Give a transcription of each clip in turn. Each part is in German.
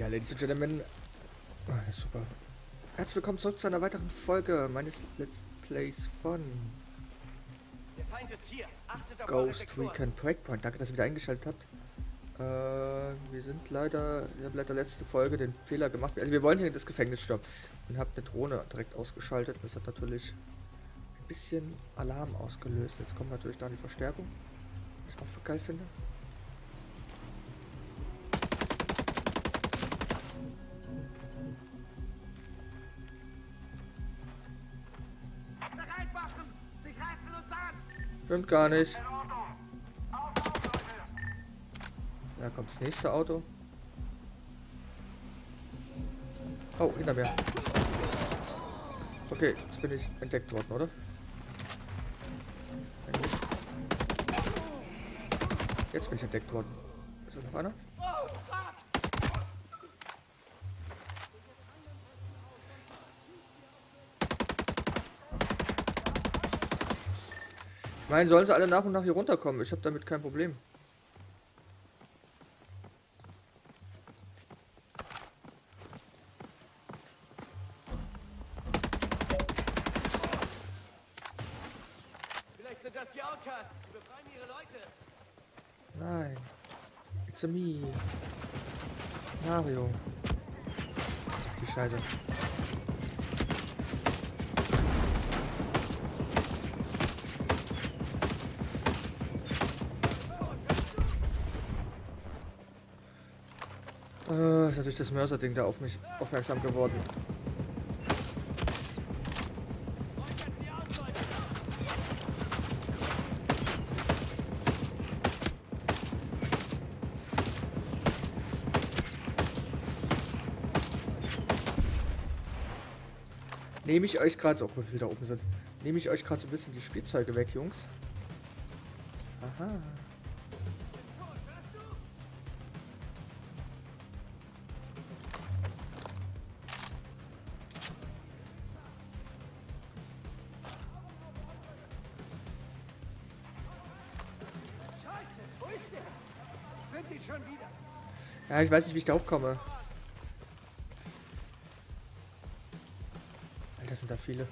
Ja, Ladies and Gentlemen. Ist super. Herzlich willkommen zurück zu einer weiteren Folge meines Let's Plays von Der Feind ist hier. Achtet auf eure Ghost. Recon Breakpoint. Danke, dass ihr wieder eingeschaltet habt. Äh, wir sind leider, wir haben leider letzte Folge den Fehler gemacht. Also wir wollen hier in das Gefängnis stürmen. Und habt eine Drohne direkt ausgeschaltet. Das hat natürlich ein bisschen Alarm ausgelöst. Jetzt kommt natürlich da die Verstärkung. Was ich auch für geil finde. Stimmt gar nicht. Da kommt das nächste Auto. Oh, hinter mir. Okay, jetzt bin ich entdeckt worden, oder? Jetzt bin ich entdeckt worden. Ist da noch einer? Meine, sollen sie alle nach und nach hier runterkommen? Ich habe damit kein Problem. Vielleicht sind das die Outcasts. Sie befreien ihre Leute. Nein. It's a me. Mario. Die Scheiße. Äh, ist natürlich das Mörser-Ding da auf mich aufmerksam geworden. Nehme ich euch gerade oh, wir da oben sind, nehme ich euch gerade so ein bisschen die Spielzeuge weg, Jungs. Aha. Ja, ich weiß nicht, wie ich da hochkomme. Alter, sind da viele.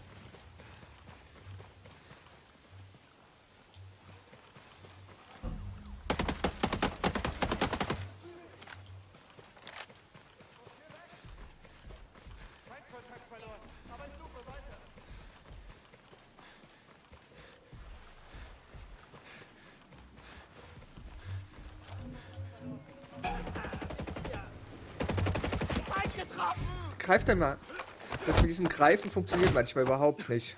Greift einmal. Das mit diesem Greifen funktioniert manchmal überhaupt nicht.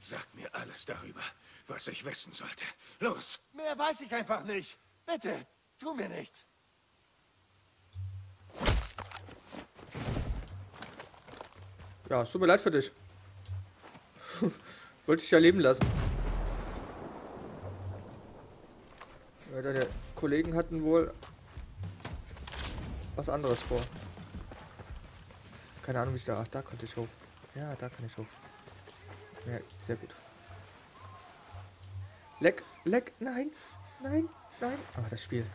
Sag mir alles darüber, was ich wissen sollte. Los! Mehr weiß ich einfach nicht. Bitte, tu mir nichts. Ja, es tut mir leid für dich. Wollte ich ja leben lassen. Ja, deine Kollegen hatten wohl was anderes vor. Keine Ahnung, wie ich da. Ach, da konnte ich hoch. Ja, da kann ich hoch. Ja, sehr gut. Leck, leck, nein, nein, nein. Aber das Spiel.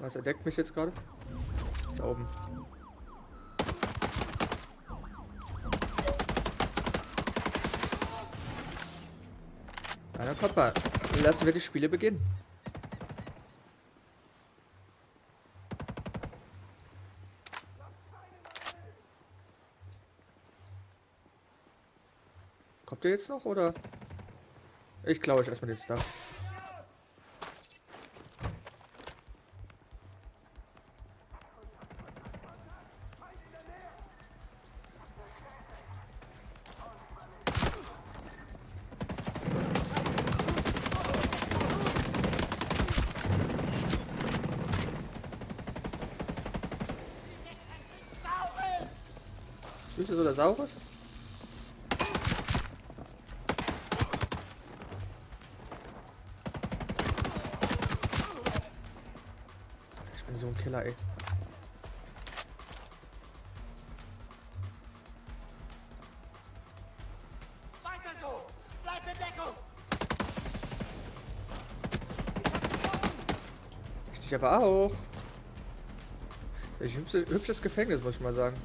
Was er deckt mich jetzt gerade? Da oben. Na mal. Lassen wir die Spiele beginnen. Kommt ihr jetzt noch oder? Ich glaube ich erstmal jetzt da. Tyrannosaurus? Ich bin so ein Killer, ey. Ich aber auch. Hübsches, hübsches Gefängnis, muss ich mal sagen.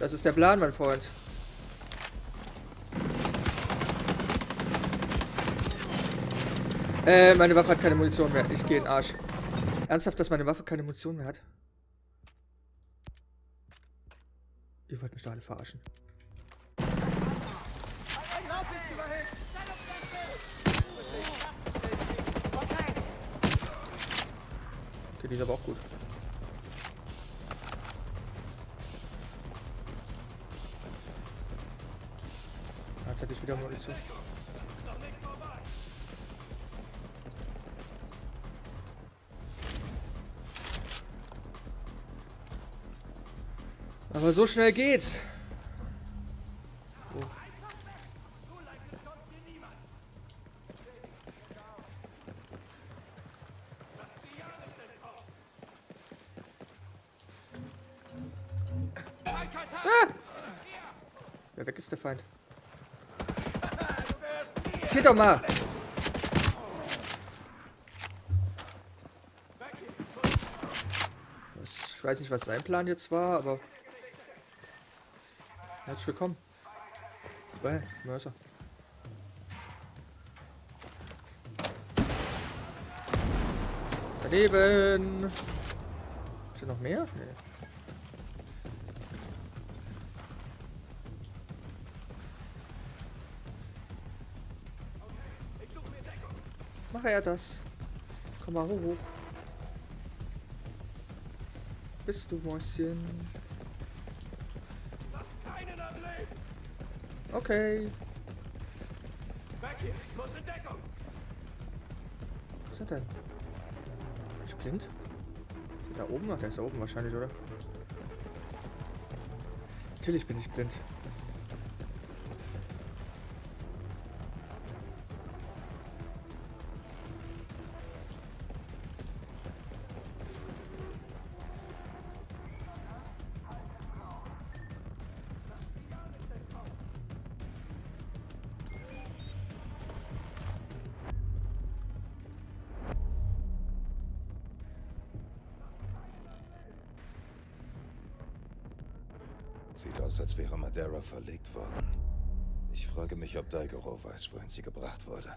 Das ist der Plan, mein Freund. Äh, meine Waffe hat keine Munition mehr. Ich gehe in den Arsch. Ernsthaft, dass meine Waffe keine Munition mehr hat? Ihr wollt mich da alle verarschen. Okay, die ist aber auch gut. Ich wieder Munition. Aber so schnell geht's. Doch mal! Ich weiß nicht, was sein Plan jetzt war, aber... Herzlich willkommen. Bei Mörser. Daneben! Ist hier noch mehr? Nee. Mache er das. Komm mal hoch. Bist du Mäuschen? Lass keinen am Leben! Okay. Weg hier! Ich muss in Deckung! Was ist er denn? Bin ich blind? Ist er da oben? Ach, der ist da oben wahrscheinlich, oder? Natürlich bin ich blind. Madeira verlegt worden. Ich frage mich, ob Daigoro weiß, wohin sie gebracht wurde.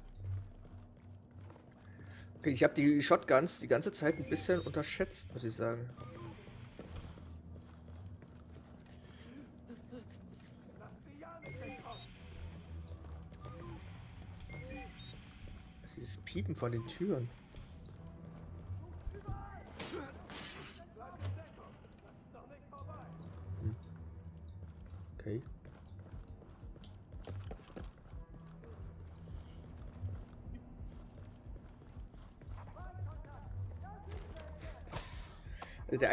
Okay, ich habe die Shotguns die ganze Zeit ein bisschen unterschätzt, muss ich sagen. Dieses Piepen von den Türen.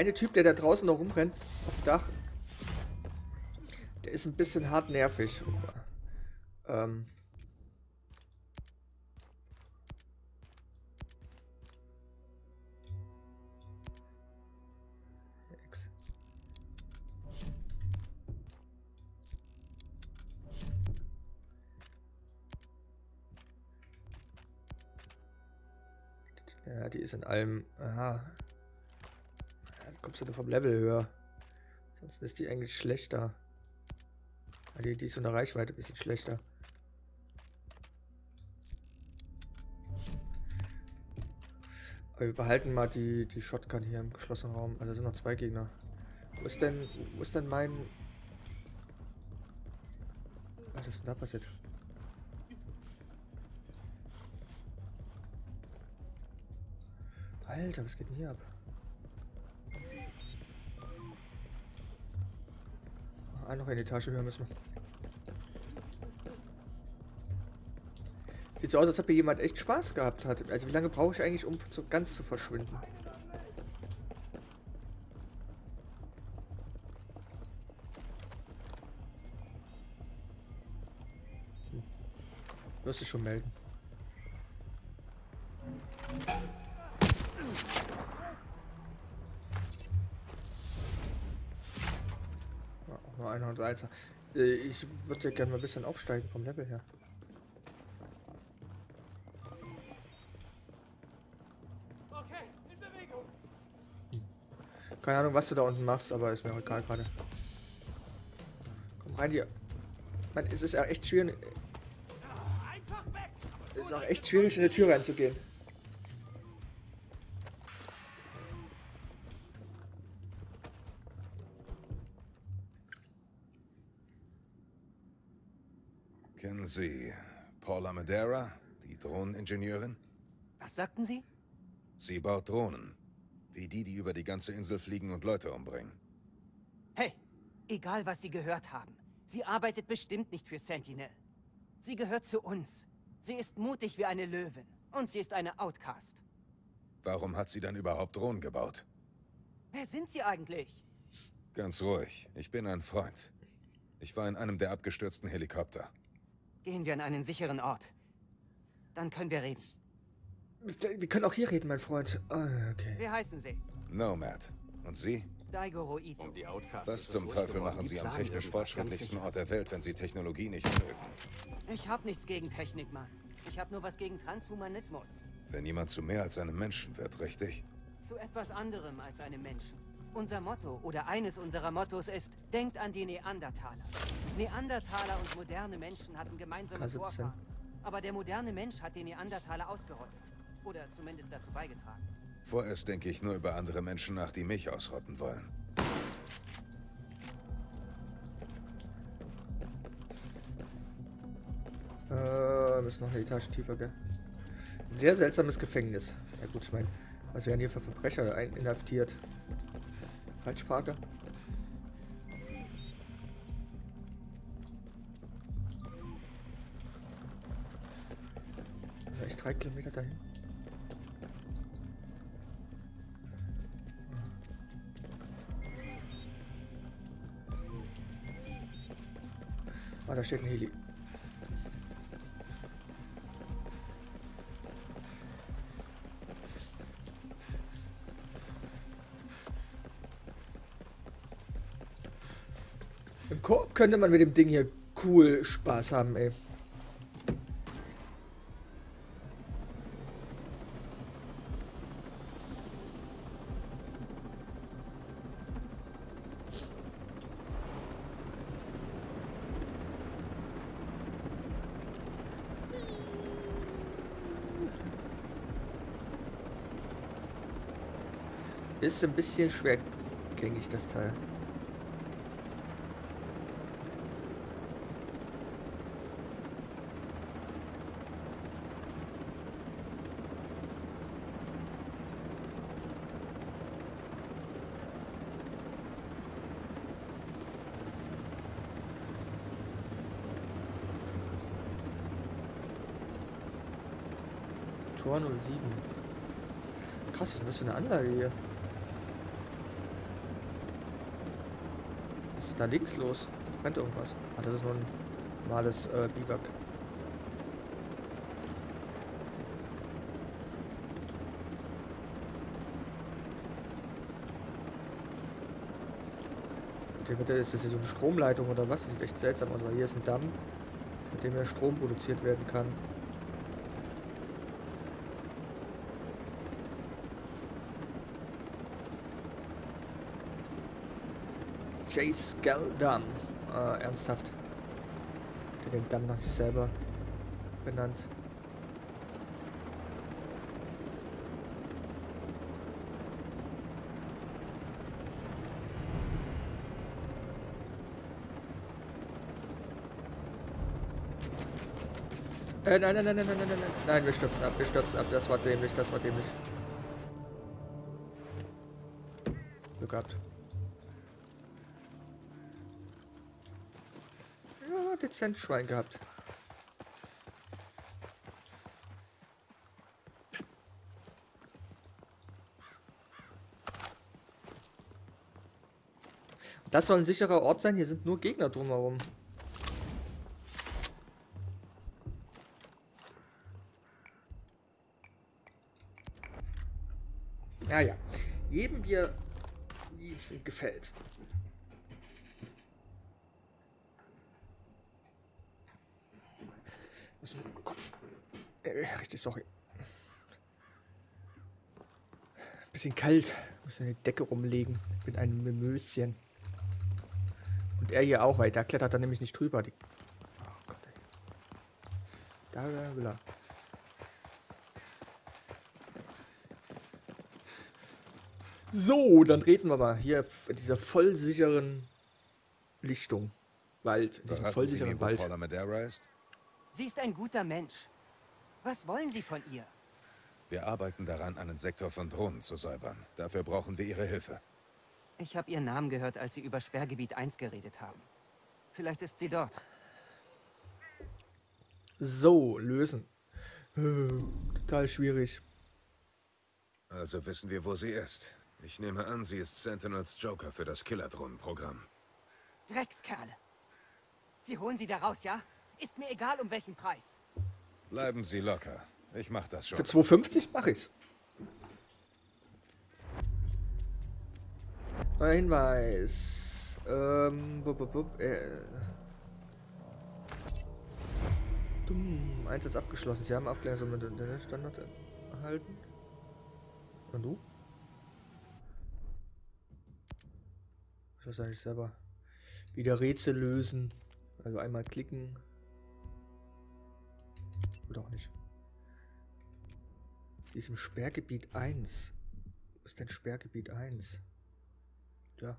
Eine Typ, der da draußen noch rumrennt, auf dem Dach, der ist ein bisschen hart nervig. Ähm. Ja, die ist in allem. Aha. Kommst du nur vom Level höher. Ansonsten ist die eigentlich schlechter. Ja, die, die ist von der Reichweite ein bisschen schlechter. Aber wir behalten mal die, die Shotgun hier im geschlossenen Raum. Also sind noch zwei Gegner. Wo ist denn, wo ist denn mein... Was ist denn da passiert? Alter, was geht denn hier ab? Ah, noch eine Etage höher müssen wir. Sieht so aus, als ob hier jemand echt Spaß gehabt hat. Also wie lange brauche ich eigentlich, um so ganz zu verschwinden? Hm. Wirst du schon melden. Oder 1 äh, Ich würde ja gerne mal ein bisschen aufsteigen vom Level her. Keine Ahnung, was du da unten machst, aber ist mir auch egal gerade. Komm rein hier. Man, es ist ja echt schwierig. Es ist auch echt schwierig, in die Tür reinzugehen. Sie Paula Madera, die Drohneningenieurin? Was sagten Sie? Sie baut Drohnen. Wie die, die über die ganze Insel fliegen und Leute umbringen. Hey, egal was Sie gehört haben. Sie arbeitet bestimmt nicht für Sentinel. Sie gehört zu uns. Sie ist mutig wie eine Löwin. Und sie ist eine Outcast. Warum hat sie dann überhaupt Drohnen gebaut? Wer sind Sie eigentlich? Ganz ruhig, ich bin ein Freund. Ich war in einem der abgestürzten Helikopter. Gehen wir an einen sicheren Ort. Dann können wir reden. Wir können auch hier reden, mein Freund. Ah, okay. Wie heißen Sie? Nomad. Und Sie? Daigoro Ito. Um Was zum Teufel geworden. machen Sie am technisch fortschrittlichsten Ort der Welt, wenn Sie Technologie nicht mögen? Ich hab nichts gegen Technik, Mann. Ich hab nur was gegen Transhumanismus. Wenn jemand zu mehr als einem Menschen wird, richtig? Zu etwas anderem als einem Menschen. Unser Motto oder eines unserer Mottos ist, denkt an die Neandertaler. Neandertaler und moderne Menschen hatten gemeinsame K17. Vorfahren. Aber der moderne Mensch hat die Neandertaler ausgerottet. Oder zumindest dazu beigetragen. Vorerst denke ich nur über andere Menschen nach, die mich ausrotten wollen. Äh, wir müssen noch eine Etage tiefer, gell? Ein sehr seltsames Gefängnis. Ja gut, ich meine, was werden hier für Verbrecher inhaftiert? Falschparker? Vielleicht drei Kilometer dahin. Ah, da steht ein Heli. Könnte man mit dem Ding hier cool Spaß haben, ey. Ist ein bisschen schwergängig, das Teil. Tor 07. Krass, was ist das für eine Anlage hier? Was ist da links los? Brennt irgendwas? Ah, das ist nur ein normales äh, Biwak. Ist das hier so eine Stromleitung oder was? Das sieht echt seltsam aus, weil hier ist ein Damm, mit dem ja Strom produziert werden kann. Chase Gell Damm. Äh, ernsthaft. Der den Damm nach sich selber benannt. Äh, nein, nein, nein, nein, nein, nein, nein, nein, wir stürzen ab, wir stürzen ab, das war dämlich, das war dämlich. Glück gehabt. Ja, dezent Schwein gehabt. Das soll ein sicherer Ort sein, hier sind nur Gegner drumherum. Naja, jedem wir wie es ihm gefällt. Muss ich mal kurz. Äh, richtig, sorry. Bisschen kalt. Muss in die Decke rumlegen. Ich bin ein Mimöschen. Und er hier auch, weil da klettert er nämlich nicht drüber. Die oh Gott, ey. Da will er. So, dann reden wir mal hier in dieser vollsicheren Lichtung. Wald. In diesem vollsicheren Wald. Ist? Sie ist ein guter Mensch. Was wollen Sie von ihr? Wir arbeiten daran, einen Sektor von Drohnen zu säubern. Dafür brauchen wir Ihre Hilfe. Ich habe Ihren Namen gehört, als Sie über Sperrgebiet 1 geredet haben. Vielleicht ist sie dort. So, lösen. Äh, total schwierig. Also wissen wir, wo sie ist. Ich nehme an, sie ist Sentinels Joker für das Killerdrohnenprogramm. Dreckskerle. Sie holen sie da raus, ja? Ist mir egal, um welchen Preis. Bleiben Sie locker. Ich mach das schon. Für 2,50 mache ich's. Neuer Hinweis. Ähm, bup, bup, bup, äh. Dumm. Einsatz abgeschlossen. Sie haben Aufklärung mit den Standard erhalten. Und du? Ich weiß eigentlich selber. Wieder Rätsel lösen. Also einmal klicken. Oder auch nicht. Sie ist im Sperrgebiet 1. Wo ist denn Sperrgebiet 1? Ja.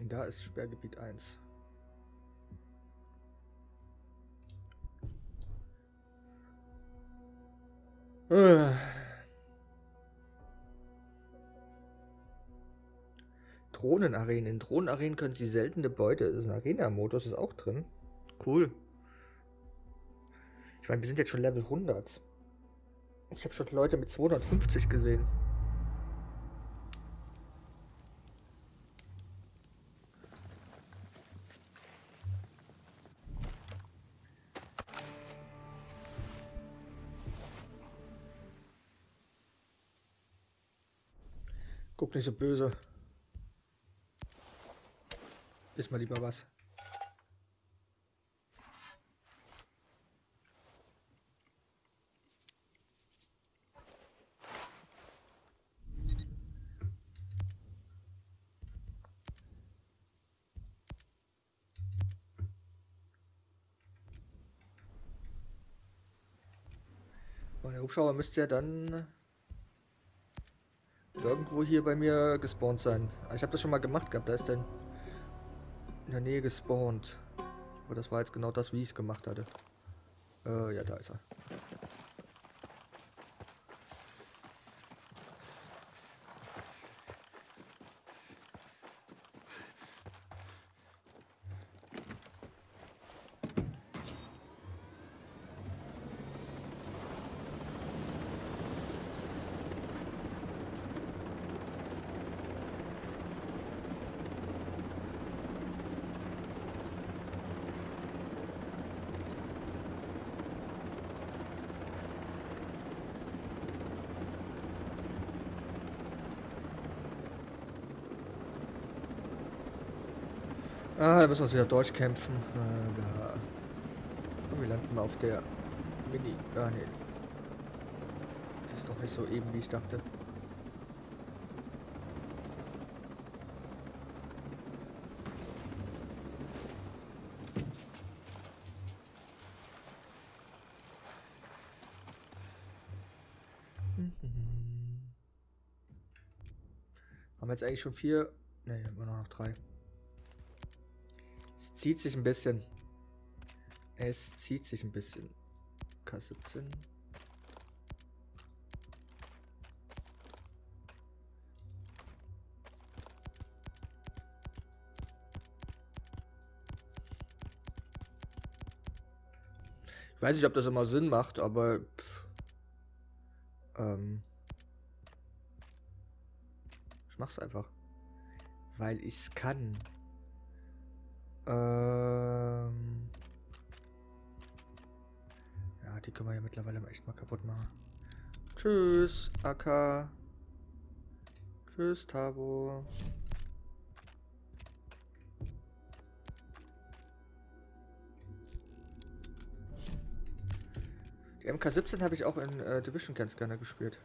Und da ist Sperrgebiet 1. Äh. Drohnenarenen. In Drohnenarenen können Sie seltene Beute. Das ist ein Arena-Modus, ist auch drin. Cool. Ich meine, wir sind jetzt schon Level 100. Ich habe schon Leute mit 250 gesehen. Guck nicht so böse. Ist mal lieber was. Hubschrauber müsste ja dann irgendwo hier bei mir gespawnt sein. Ah, Ich habe das schon mal gemacht gehabt. Da ist dann in der Nähe gespawnt. Aber das war jetzt genau das, wie ich es gemacht hatte. Äh, ja, da ist er. Ah, da müssen wir uns wieder durchkämpfen. Äh, ja. Und wir landen auf der Mini. Ah, nee. Die ist doch nicht so eben, wie ich dachte. Haben wir jetzt eigentlich schon vier? Ne, immer noch drei. Zieht sich ein bisschen. Es zieht sich ein bisschen. K17. Ich weiß nicht, ob das immer Sinn macht, aber pff, ähm, ich mach's einfach. Weil ich's kann. Ähm ja, die können wir ja mittlerweile echt mal kaputt machen. Tschüss, Akka. Tschüss, Tavo. Die MK17 habe ich auch in äh, Division ganz gerne gespielt.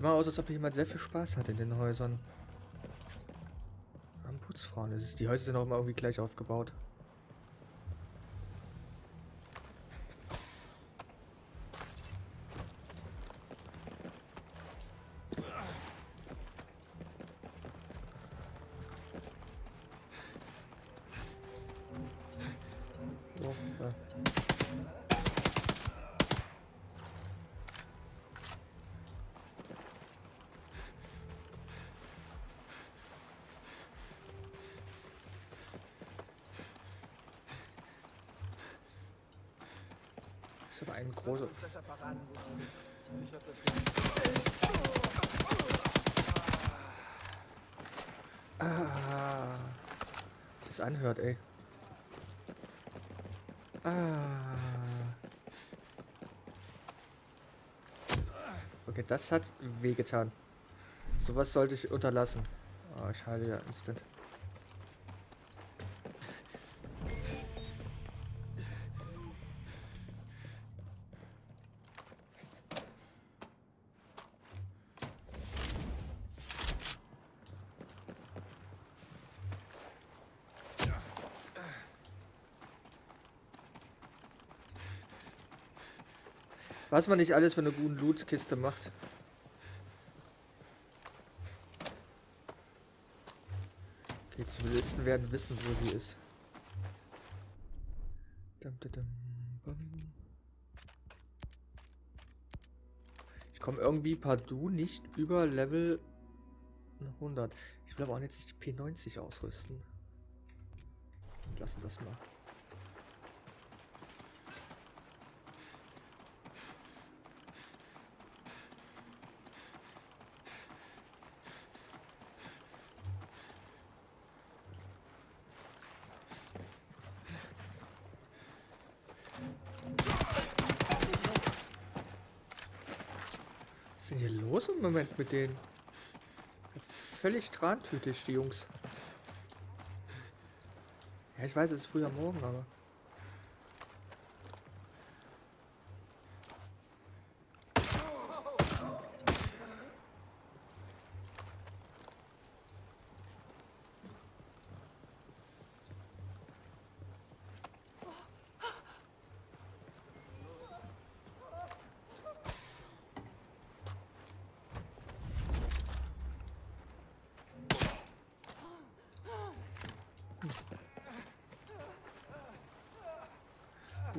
Immer aus, als ob jemand sehr viel Spaß hat in den Häusern. Am Putzfrauen. Die Häuser sind auch immer irgendwie gleich aufgebaut. Das Ah. Das anhört, ey. Ah. Okay, das hat wehgetan. Sowas sollte ich unterlassen. Oh, ich heile ja instant. Was man nicht alles für eine gute Loot-Kiste macht. Okay, Zivilisten werden wissen, wo sie ist. Ich komme irgendwie partout nicht über Level 100. Ich will aber auch jetzt nicht die P90 ausrüsten. Und lassen das mal. Los im Moment mit denen? Völlig trantütig, die Jungs. Ja, ich weiß, es ist früh am Morgen, aber...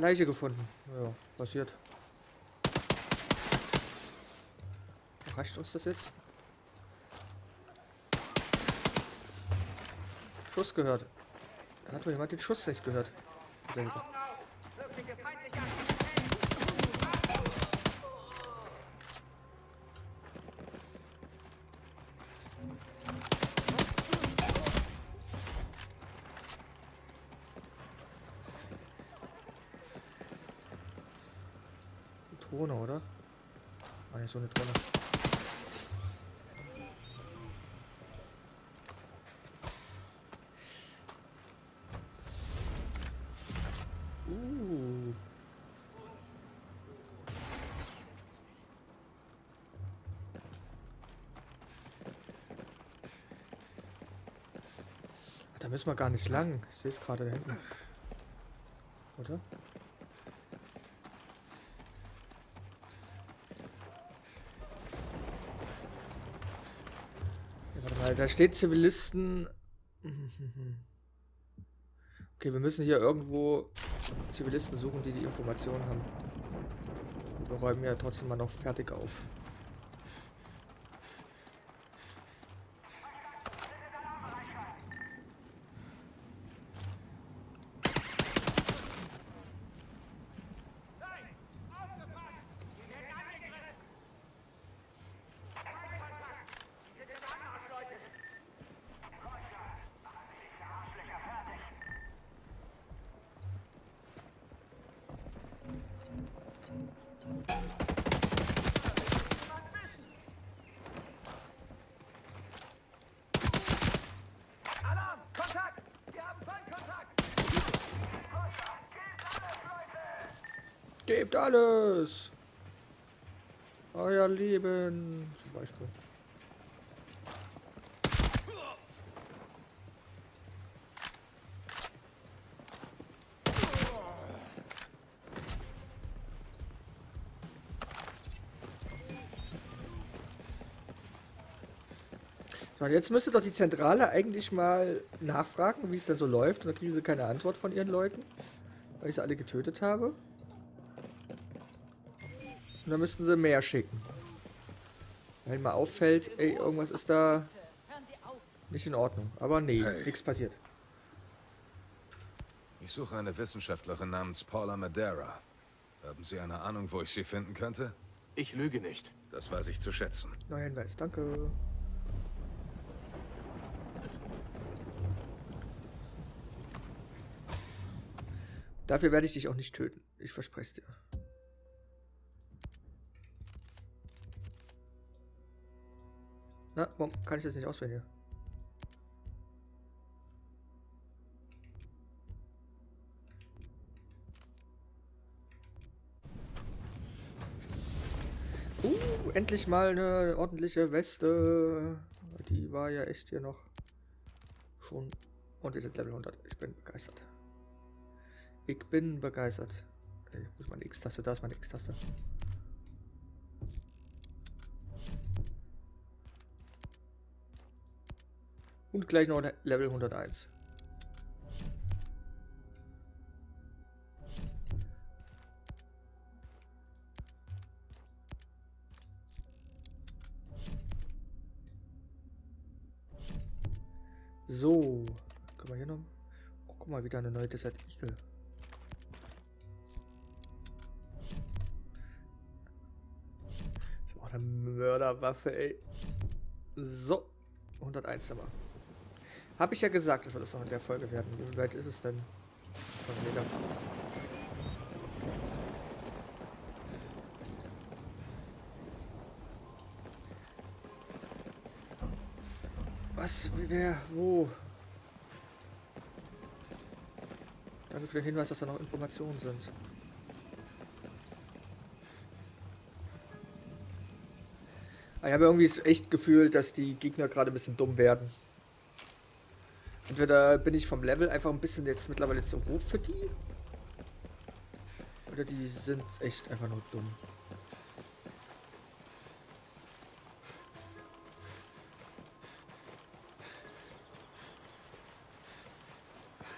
Leiche gefunden. Ja, passiert. Reicht uns das jetzt? Schuss gehört. Hat wohl jemand den Schuss nicht gehört. Sehr gut. Drohne, oder? Ah, ne, so eine Drohne. Uh. Da müssen wir gar nicht lang. Ich sehe es gerade da hinten. Oder? Ja, warte mal, da steht Zivilisten. Okay, wir müssen hier irgendwo Zivilisten suchen, die die Informationen haben. Wir räumen ja trotzdem mal noch fertig auf. Gebt alles! Euer Leben, zum Beispiel. So, jetzt müsste doch die Zentrale eigentlich mal nachfragen, wie es denn so läuft. Und dann kriegen sie keine Antwort von ihren Leuten, weil ich sie alle getötet habe. Und dann müssten sie mehr schicken. Wenn mal auffällt, ey, irgendwas ist da nicht in Ordnung. Aber nee, Hey. nichts passiert. Ich suche eine Wissenschaftlerin namens Paula Madera. Haben Sie eine Ahnung, wo ich sie finden könnte? Ich lüge nicht. Das weiß ich zu schätzen. Neuer Hinweis, danke. Dafür werde ich dich auch nicht töten. Ich verspreche es dir. Na, warum kann ich das nicht auswählen hier? Uh, endlich mal eine ordentliche Weste. Die war ja echt hier noch schon. Und wir sind Level 100. Ich bin begeistert. Ich bin begeistert. Wo ist meine X-Taste? Da ist meine X-Taste. Und gleich noch Level 101. So, können wir hier noch. Oh, guck mal, wieder eine neue Desert Eagle. Das war eine Mörderwaffe, ey. So, 101 aber. Habe ich ja gesagt, dass wir das noch in der Folge werden. Wie weit ist es denn? Von Meter? Was? Wer? Wo? Danke für den Hinweis, dass da noch Informationen sind. Ah, Ich habe irgendwie das echt gefühlt, dass die Gegner gerade ein bisschen dumm werden. Entweder bin ich vom Level einfach ein bisschen jetzt mittlerweile zu hoch für die. Oder die sind echt einfach nur dumm.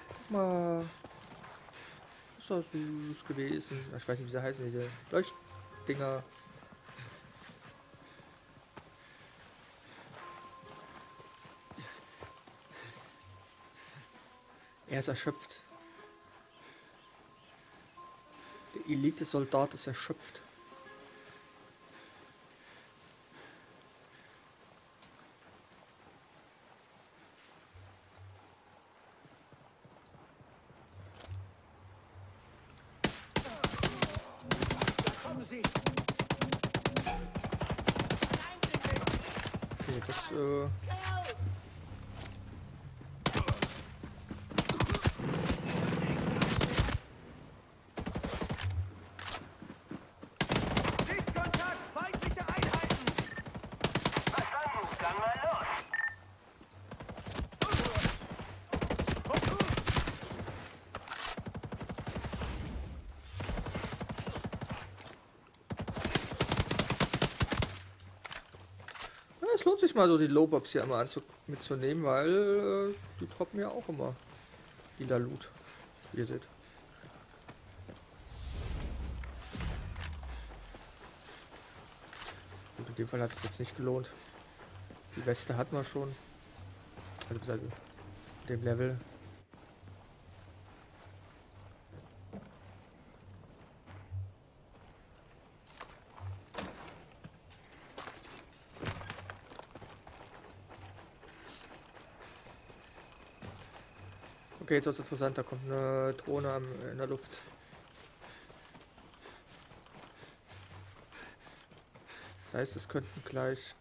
Guck mal. Das war süß gewesen. Ich weiß nicht, wie sie heißen, diese Leuchtdinger. Er ist erschöpft. Der Elite-Soldat ist erschöpft. Sich mal so die Lowbobs hier immer mitzunehmen, weil äh, die droppen ja auch immer lila Loot, wie ihr seht. Gut, in dem Fall hat es jetzt nicht gelohnt. Die Weste hat man schon. Also mit dem Level. Okay, jetzt ist interessant, da kommt eine Drohne in der Luft. Das heißt, es könnten gleich...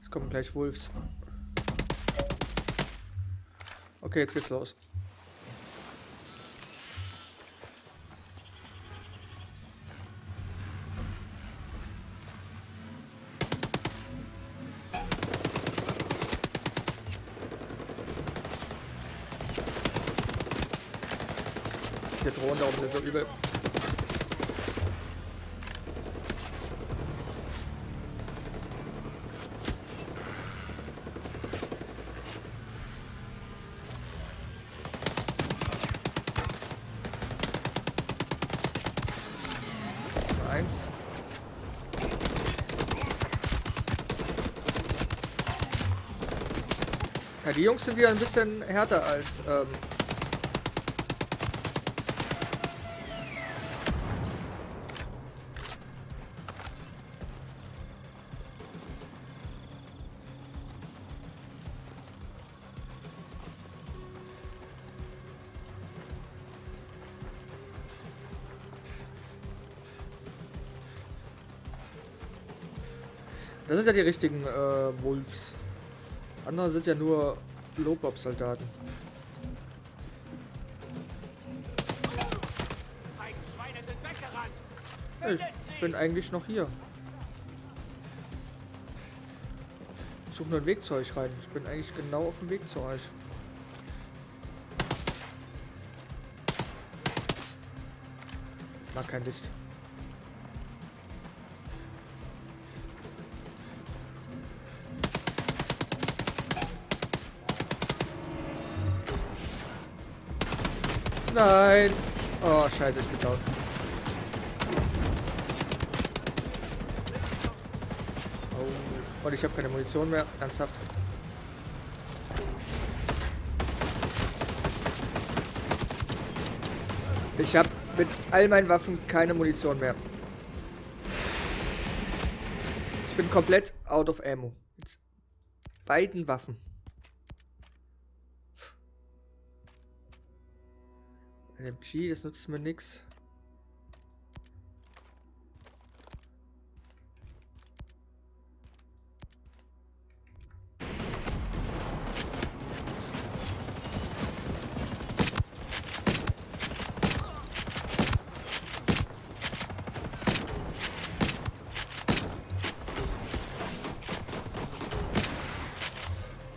Es kommen gleich Wolves. Okay, jetzt geht's los. Die Jungs sind wieder ein bisschen härter als ähm, Das sind ja die richtigen äh, Wolves. Andere sind ja nur Weggerannt. Ich bin eigentlich noch hier. Ich suche nur einen Weg zu euch rein. Ich bin eigentlich genau auf dem Weg zu euch. Mag kein Licht. Nein! Oh, scheiße, ich bin down. Oh. Und ich habe keine Munition mehr. Ernsthaft. Ich habe mit all meinen Waffen keine Munition mehr. Ich bin komplett out of ammo. Mit beiden Waffen. LMG, das nutzt mir nichts.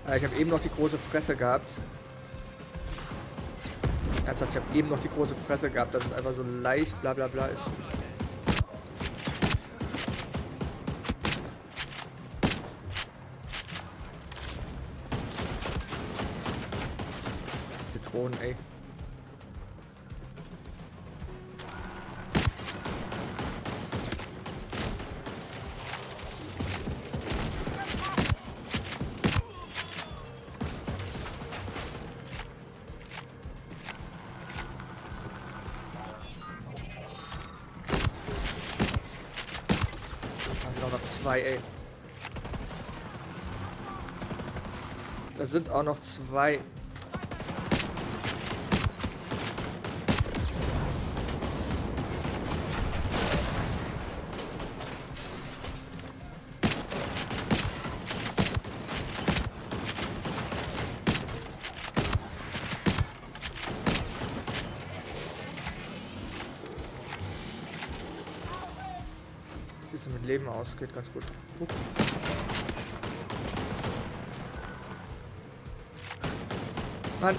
Ah, Ich habe eben noch die große Fresse gehabt. Ernsthaft, ich habe eben noch die große Fresse gehabt, dass es einfach so leicht bla bla bla ist. Zitronen, ey. Zwei, ey. Da sind auch noch zwei. Leben ausgeht, ganz gut. Hup. Mann.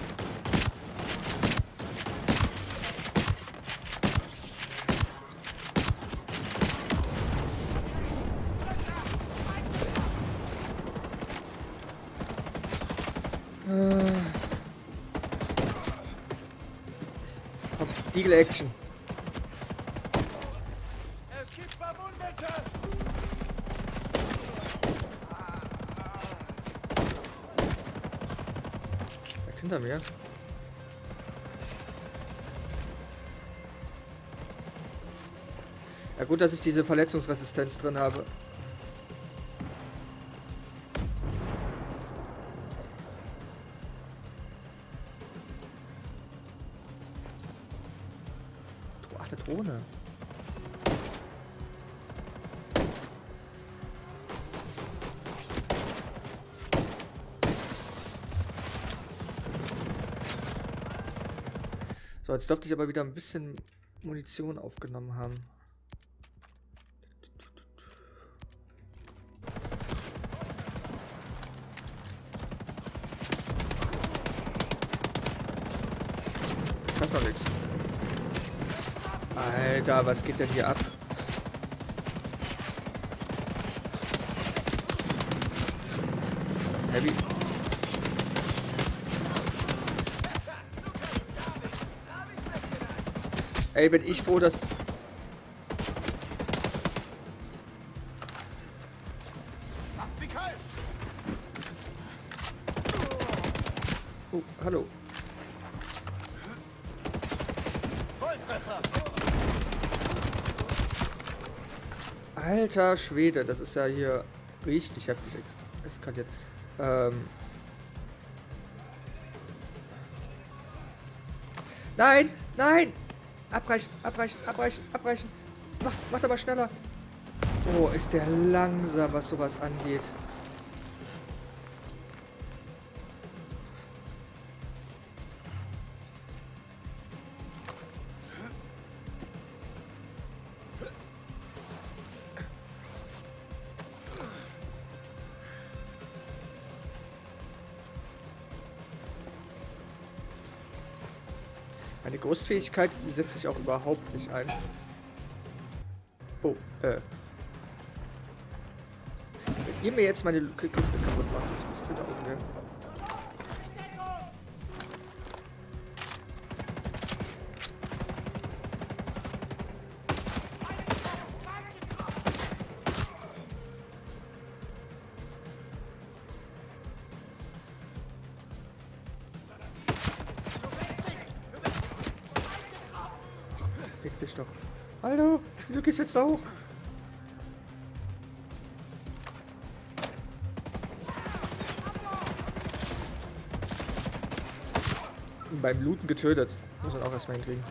Äh. Komm, Deagle Action. Es gibt Verwundete! Direkt hinter mir. Ja gut, dass ich diese Verletzungsresistenz drin habe. Jetzt dürfte ich aber wieder ein bisschen Munition aufgenommen haben. Das noch nichts. Alter, was geht denn hier ab? Heavy. Ey, bin ich froh, dass... Oh, hallo. Alter Schwede, das ist ja hier richtig heftig eskaliert. Ähm. Nein, nein! Abbrechen, abbrechen, abbrechen, abbrechen. Mach, macht aber schneller. Oh, ist der langsam, was sowas angeht. Ghostfähigkeit, die setze ich auch überhaupt nicht ein. Oh, äh. Ihr mir jetzt meine Kiste kaputt macht, ich muss wieder umgehen. Gehst jetzt da hoch? Beim Looten getötet. Muss man auch erstmal hinkriegen.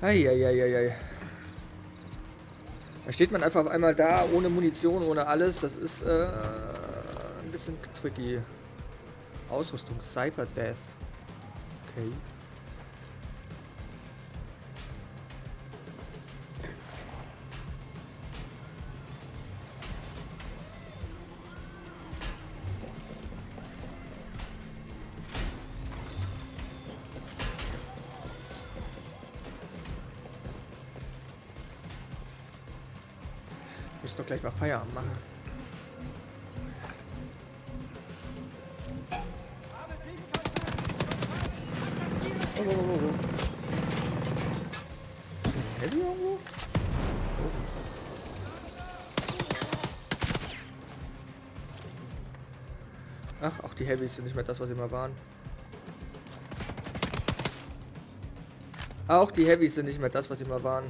Ah. Eieieiei. Da steht man einfach auf einmal da, ohne Munition, ohne alles. Das ist äh, ein bisschen tricky. Ausrüstung, Cyber Death. Okay. Gleich mal Feierabend machen. Oh, oh, oh, oh. Heavy irgendwo? Oh. Ach, auch die Heavys sind nicht mehr das, was sie mal waren. Auch die Heavys sind nicht mehr das, was sie mal waren.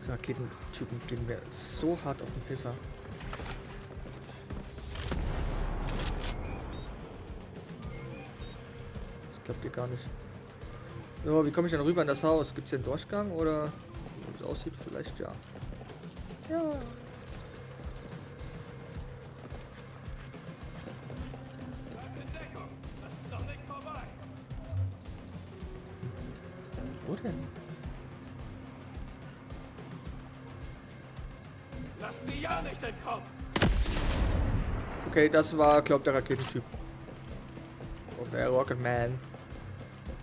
Diese Raketentypen gehen mir so hart auf den Pisser. Das klappt ihr gar nicht. So, wie komme ich denn rüber in das Haus? Gibt es hier einen Durchgang oder wie es aussieht? Vielleicht ja. Ja. Okay, das war, glaub der Raketentyp. Und der Rocketman.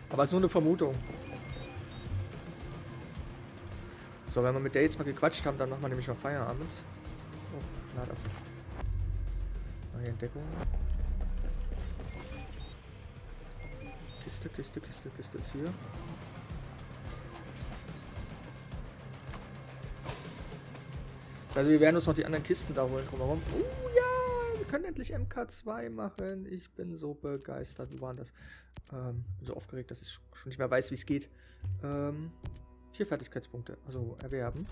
Aber es ist nur eine Vermutung. So, wenn wir mit der jetzt mal gequatscht haben, dann machen wir nämlich mal Feierabend. Oh, Lade ab. Neue Entdeckung. Kiste, Kiste, Kiste, Kiste ist hier. Also wir werden uns noch die anderen Kisten da holen drumherum. Oh ja, können endlich MK2 machen. Ich bin so begeistert. Wo waren das? Ähm, so aufgeregt, dass ich schon nicht mehr weiß, wie es geht. Ähm, vier Fertigkeitspunkte. Also erwerben.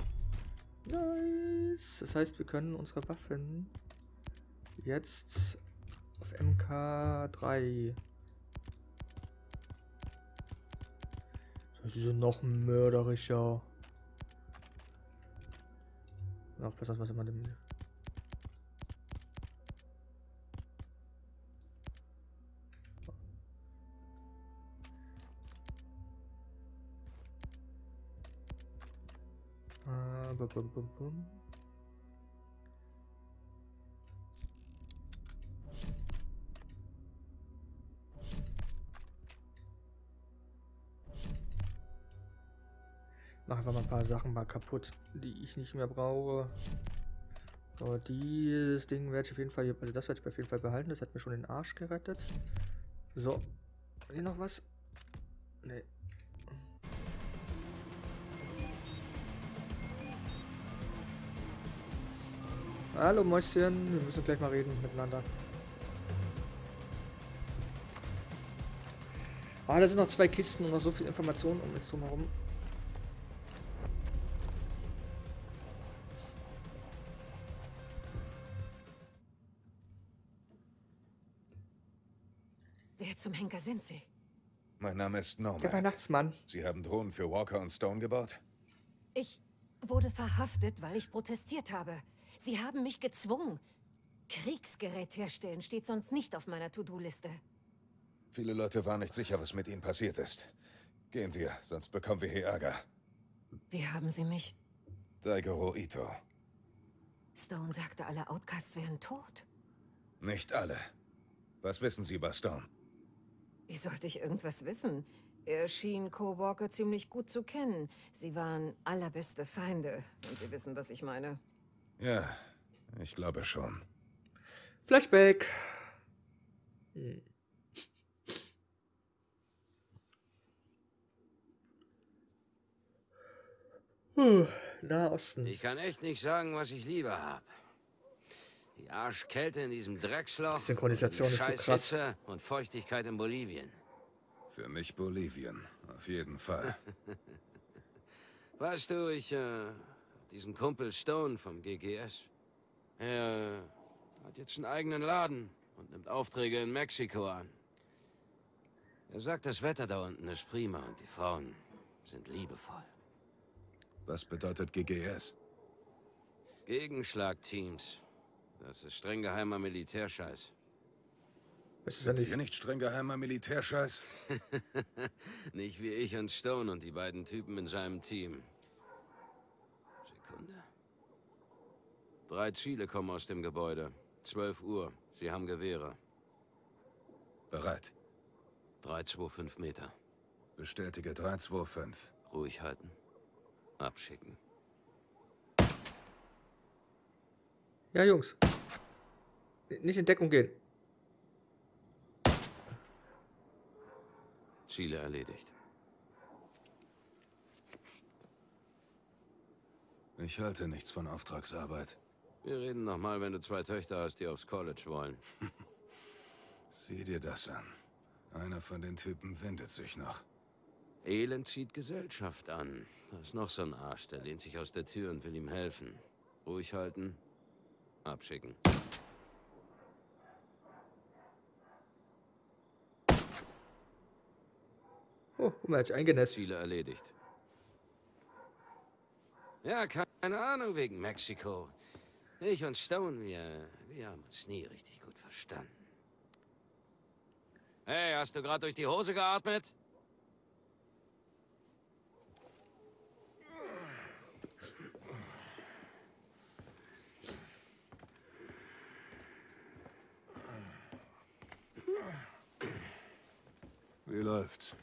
Nice. Das heißt, wir können unsere Waffen jetzt auf MK3. Das ist ja noch mörderischer. Aufpassen, was immer dem. Mach einfach mal ein paar Sachen mal kaputt, die ich nicht mehr brauche. So, dieses Ding werde ich auf jeden Fall, also das werde ich auf jeden Fall behalten. Das hat mir schon den Arsch gerettet. So, hier noch was? Nee. Hallo Mäuschen, wir müssen gleich mal reden miteinander. Ah, da sind noch zwei Kisten und noch so viel Informationen um uns drumherum. Wer zum Henker sind Sie? Mein Name ist Der Nomad. Weihnachtsmann. Sie haben Drohnen für Walker und Stone gebaut? Ich wurde verhaftet, weil ich protestiert habe. Sie haben mich gezwungen. Kriegsgerät herstellen steht sonst nicht auf meiner To-Do-Liste. Viele Leute waren nicht sicher, was mit ihnen passiert ist. Gehen wir, sonst bekommen wir hier Ärger. Wie haben Sie mich? Daigoro Ito. Stone sagte, alle Outcasts wären tot. Nicht alle. Was wissen Sie über Stone? Wie sollte ich irgendwas wissen? Er schien Coworker ziemlich gut zu kennen. Sie waren allerbeste Feinde, wenn Sie wissen, was ich meine. Ja, ich glaube schon. Flashback. Hm. Puh, Nahosten. Ich kann echt nicht sagen, was ich lieber habe. Die Arschkälte in diesem Drecksloch. Die Synchronisation und die ist so krass. Und Feuchtigkeit in Bolivien. Für mich Bolivien, auf jeden Fall. Weißt du, ich, äh, diesen Kumpel Stone vom GGS, er äh, hat jetzt einen eigenen Laden und nimmt Aufträge in Mexiko an. Er sagt, das Wetter da unten ist prima und die Frauen sind liebevoll. Was bedeutet GGS? Gegenschlagteams. Das ist streng geheimer Militärscheiß. Das ist ja nicht streng geheimer Militärscheiß? Nicht wie ich und Stone und die beiden Typen in seinem Team. Drei Ziele kommen aus dem Gebäude. 12 Uhr. Sie haben Gewehre. Bereit. 325 Meter. Bestätige 325. Ruhig halten. Abschicken. Ja, Jungs. Nicht in Deckung gehen. Ziele erledigt. Ich halte nichts von Auftragsarbeit. Wir reden nochmal, wenn du zwei Töchter hast, die aufs College wollen. Sieh dir das an. Einer von den Typen windet sich noch. Elend zieht Gesellschaft an. Da ist noch so ein Arsch, der lehnt sich aus der Tür und will ihm helfen. Ruhig halten. Abschicken. Oh, sich eingenässt. Ziele erledigt. Ja, keine Ahnung wegen Mexiko. Ich und Stone, wir, wir haben uns nie richtig gut verstanden. Hey, hast du gerade durch die Hose geatmet? Wie läuft's?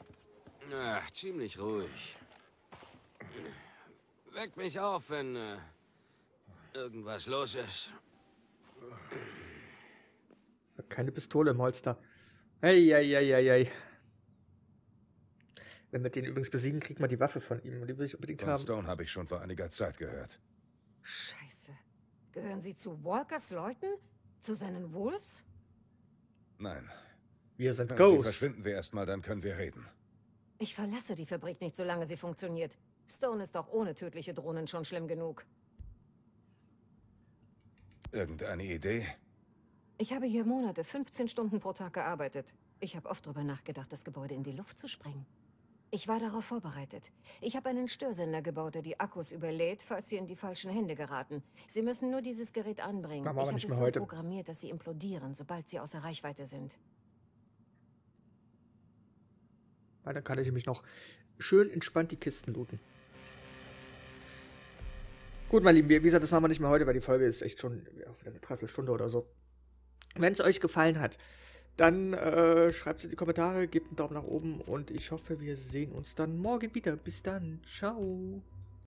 Ach, ziemlich ruhig. Weck mich auf, wenn äh, irgendwas los ist. Keine Pistole im Holster. Eieieiei. Wenn wir den übrigens besiegen, kriegt man die Waffe von ihm. Und die will ich unbedingt Von haben. Stone habe ich schon vor einiger Zeit gehört. Scheiße. Gehören Sie zu Walkers Leuten? Zu seinen Wolves? Nein. Wir sind Wenn Sie Ghosts. verschwinden wir erstmal, dann können wir reden. Ich verlasse die Fabrik nicht, solange sie funktioniert. Stone ist auch ohne tödliche Drohnen schon schlimm genug. Irgendeine Idee? Ich habe hier Monate, 15 Stunden pro Tag gearbeitet. Ich habe oft darüber nachgedacht, das Gebäude in die Luft zu sprengen. Ich war darauf vorbereitet. Ich habe einen Störsender gebaut, der die Akkus überlädt, falls sie in die falschen Hände geraten. Sie müssen nur dieses Gerät anbringen. Machen wir aber ich nicht habe mehr es so heute. programmiert, dass sie implodieren, sobald sie außer Reichweite sind. Weil dann kann ich nämlich noch schön entspannt die Kisten looten. Gut, meine Lieben, wie gesagt, das machen wir nicht mehr heute, weil die Folge ist echt schon wieder eine Dreiviertelstunde oder so. Wenn es euch gefallen hat, dann äh, schreibt es in die Kommentare, gebt einen Daumen nach oben und ich hoffe, wir sehen uns dann morgen wieder. Bis dann. Ciao.